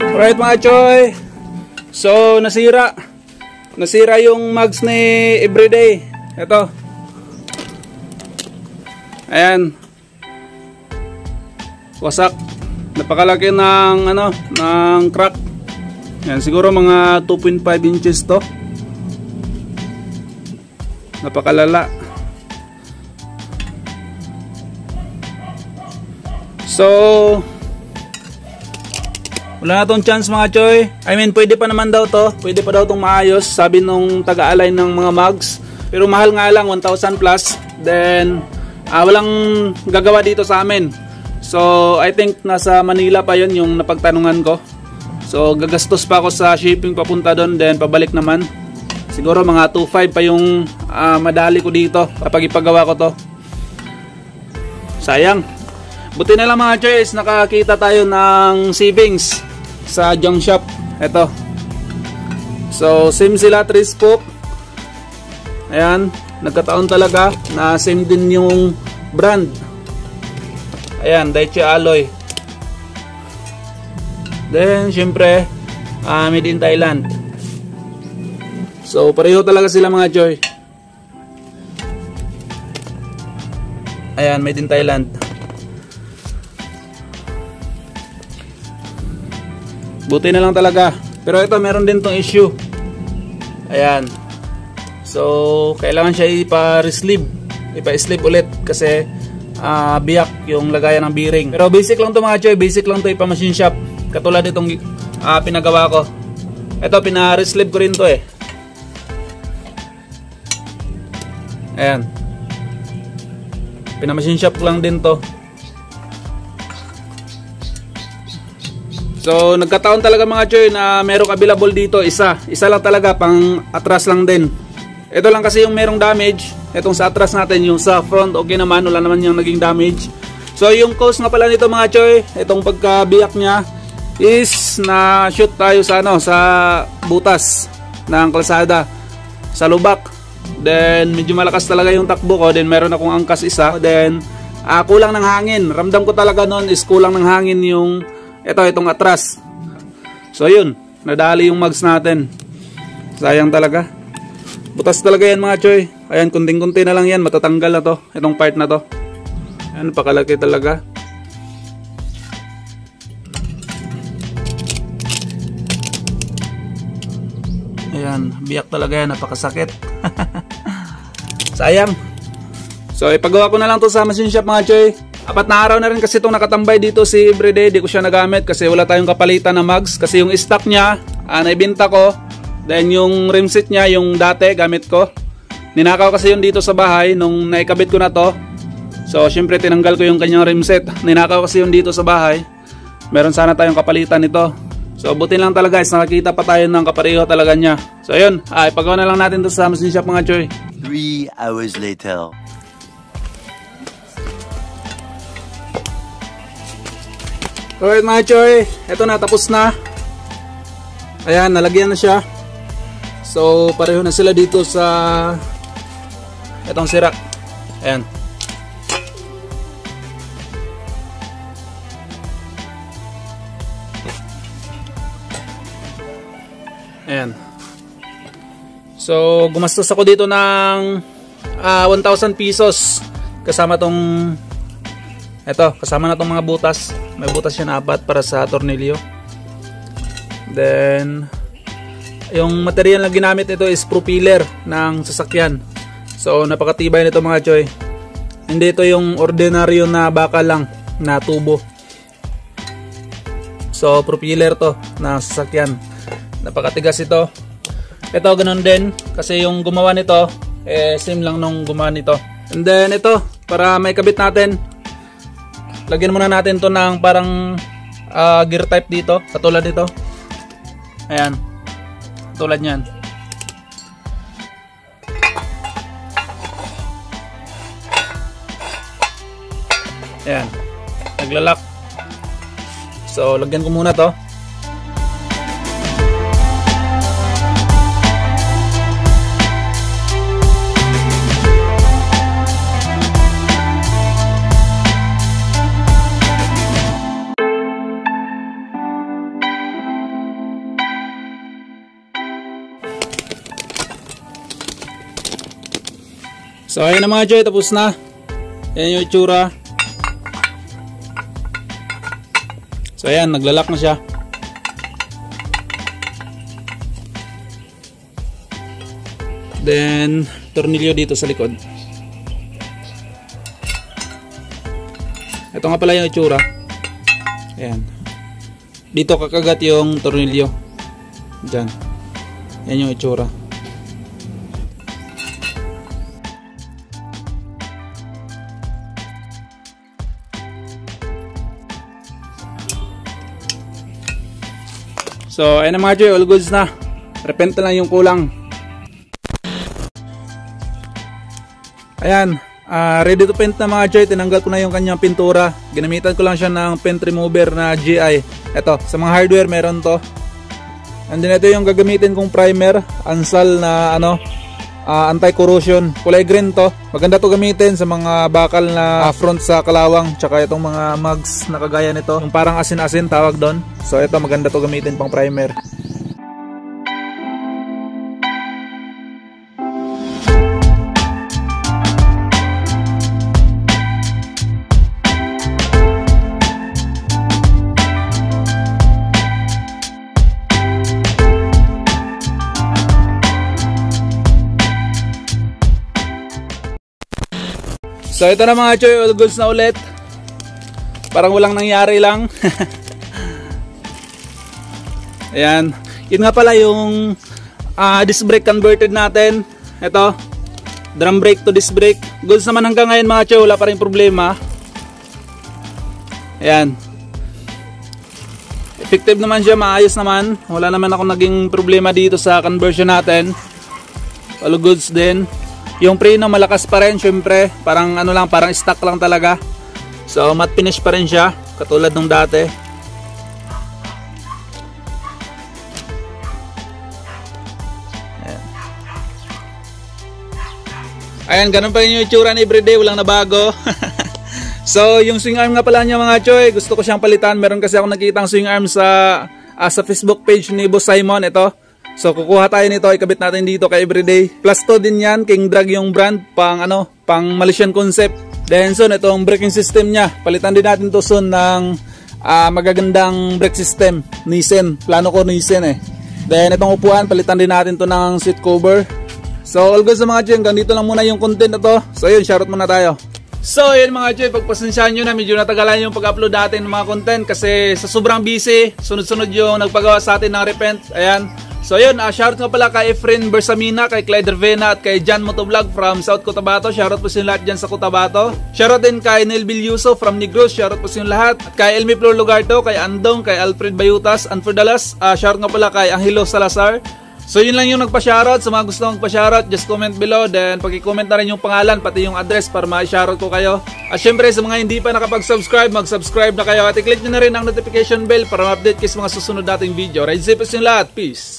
Alright mga choy. So, nasira. Nasira yung mugs ni Everyday. Ito. Ayan. Wasak. Napakalaki ng ano, ng crack. Ayan, siguro mga 2.5 inches to. Napakalala. So, wala na tong chance mga choy. I mean, pwede pa naman daw to. Pwede pa daw tong maayos. Sabi nung taga-align ng mga mugs. Pero mahal nga lang, 1,000 plus. Then, uh, walang gagawa dito sa amin. So, I think nasa Manila pa yon yung napagtanungan ko. So, gagastos pa ako sa shipping papunta doon. Then, pabalik naman. Siguro mga 2.5 pa yung uh, madali ko dito kapag ipagawa ko to. Sayang. Buti na lang mga choice, nakakita tayo ng savings sa junk shop. Ito. So, same sila, 3 spoke. Ayan, nagkataon talaga na same din yung brand. Ayan, Daichi Alloy. Then, syempre, uh, made in Thailand. So, pareho talaga sila mga joy. Ayan, made in Thailand. Buti na lang talaga. Pero ito, meron din tong issue. Ayan. So, kailangan siya ipa-sleeve. Ipa-sleeve ulit kasi uh, biyak yung lagayan ng bearing. Pero basic lang to mga choy. Basic lang to ipa-machine shop. Katulad itong uh, pinagawa ko. Ito, pina-sleeve ko rin to eh. Ayan. Pina-machine shop lang din to. So, nagkataon talaga mga choy na merong available dito, isa. Isa lang talaga, pang atras lang din. Ito lang kasi yung merong damage. Itong sa atras natin, yung sa front, okay naman, wala naman yung naging damage. So, yung cause nga pala nito mga choy, itong pagkabiyak niya, is na shoot tayo sa ano, sa butas ng kalsada, sa lubak. Then, medyo malakas talaga yung takbo ko. Then, meron akong angkas isa. Then, uh, kulang ng hangin. Ramdam ko talaga noon is kulang ng hangin yung ito, itong atras. So, yun. Nadali yung mugs natin. Sayang talaga. Butas talaga yan mga choy. Ayan, kunting-kunti na lang yan. Matatanggal na to. Itong part na to. Ayan, pakalaki talaga. Ayan, biyak talaga yan. Napakasakit. Sayang. So, ipagawa ko na lang to sa machine shop mga choy. Apat na araw na rin kasi itong nakatambay dito si everyday. Di ko siya nagamit kasi wala tayong kapalitan na mugs. Kasi yung stock niya, uh, naibinta ko. Then yung rim set niya, yung dati gamit ko. Ninakaw kasi yun dito sa bahay nung naikabit ko na to. So syempre tinanggal ko yung kanyang rim set. Ninakaw kasi yun dito sa bahay. Meron sana tayong kapalitan nito. So buti lang talaga guys, nakakita pa tayo ng kapareho talaga niya. So ayun, ay pagawa na lang natin to sa machine shop mga choy. 3 hours later. Alright mga choy, eto na tapos na. Ayan, nalagyan na siya. So, pareho na sila dito sa etong sirak. Ayan. Ayan. So, gumastos ako dito ng uh, ah, 1,000 pesos kasama tong ito, kasama na tong mga butas. May butas siya na apat para sa tornilyo. Then, yung material na ginamit nito is propeller ng sasakyan. So, napakatibay nito mga choy. Hindi ito yung ordinaryo na bakal lang na tubo. So, propeller to na sasakyan. Napakatigas ito. Ito, ganun din. Kasi yung gumawa nito, eh, same lang nung gumawa nito. And then, ito, para may kabit natin, lagyan muna natin to ng parang uh, gear type dito katulad dito ayan. Tulad nyan ayan. Naglalak. So lagyan ko muna to So ayun na mga Joy, tapos na. Yan yung itsura. So ayan, naglalak na siya. Then, tornilyo dito sa likod. Ito nga pala yung itsura. Ayan. Dito kakagat yung tornilyo. Diyan. Yan yung itsura. So, ayun na mga Joy, all goods na. Repent na lang yung kulang. Ayan, ah, ready to paint na mga Joy. Tinanggal ko na yung kanyang pintura. Ginamitan ko lang siya ng paint remover na GI. Ito, sa mga hardware meron to. And then ito yung gagamitin kong primer. Ansal na ano, ah, anti-corrosion. Kulay green to. Maganda to gamitin sa mga bakal na front sa kalawang. Tsaka itong mga mugs na kagaya nito. Yung parang asin-asin tawag doon. So ito maganda to gamitin pang primer. So ito na mga choy, all goods na ulit. Parang walang nangyari lang. Ayan. Yun nga pala yung ah, disc brake converted natin. Ito. Drum brake to disc brake. Goods naman hanggang ngayon mga choy, wala pa rin problema. Ayan. Effective naman siya, maayos naman. Wala naman ako naging problema dito sa conversion natin. All goods din. Yung preno malakas pa rin syempre, parang ano lang, parang stock lang talaga. So matte finish pa rin siya, katulad nung dati. Ayan. Ayan, ganun pa rin yung itsura ni everyday, walang nabago. so, yung swing arm nga pala niya mga choy, gusto ko siyang palitan. Meron kasi ako nakita swing arm sa, uh, sa Facebook page ni Boss Simon, ito. So kukuha tayo nito, ikabit natin dito kay Everyday. Plus to din yan, King Drag yung brand, pang ano, pang Malaysian concept. Then soon, itong braking system niya. Palitan din natin to soon ng uh, magagandang brake system. Nissan, plano ko Nissan eh. Then itong upuan, palitan din natin to ng seat cover. So all good sa mga dyan, ganito lang muna yung content na to. So yun, shoutout muna tayo. So yun mga Joy, pagpasensyahan nyo na medyo natagalan yung pag-upload natin ng mga content kasi sa sobrang busy, sunod-sunod yung nagpagawa sa atin ng repent. Ayan. So yun, uh, shoutout nga pala kay Efren Bersamina, kay Clyde Revena at kay John Motovlog from South Cotabato. Shoutout po sa lahat dyan sa Cotabato. Shoutout din kay Neil Bilyuso from Negros. Shoutout po sa lahat. At kay Elmi Flor Lugarto, kay Andong, kay Alfred Bayutas, and for Dallas, uh, shoutout nga pala kay Angelo Salazar. So yun lang yung nagpa-shoutout. Sa mga gusto magpa-shoutout, just comment below. Then pag-comment na rin yung pangalan, pati yung address para ma-shoutout ko kayo. At syempre sa mga hindi pa nakapag-subscribe, mag-subscribe na kayo. At i-click nyo na rin ang notification bell para ma-update kayo sa mga susunod nating video. Ride safe yung lahat. Peace!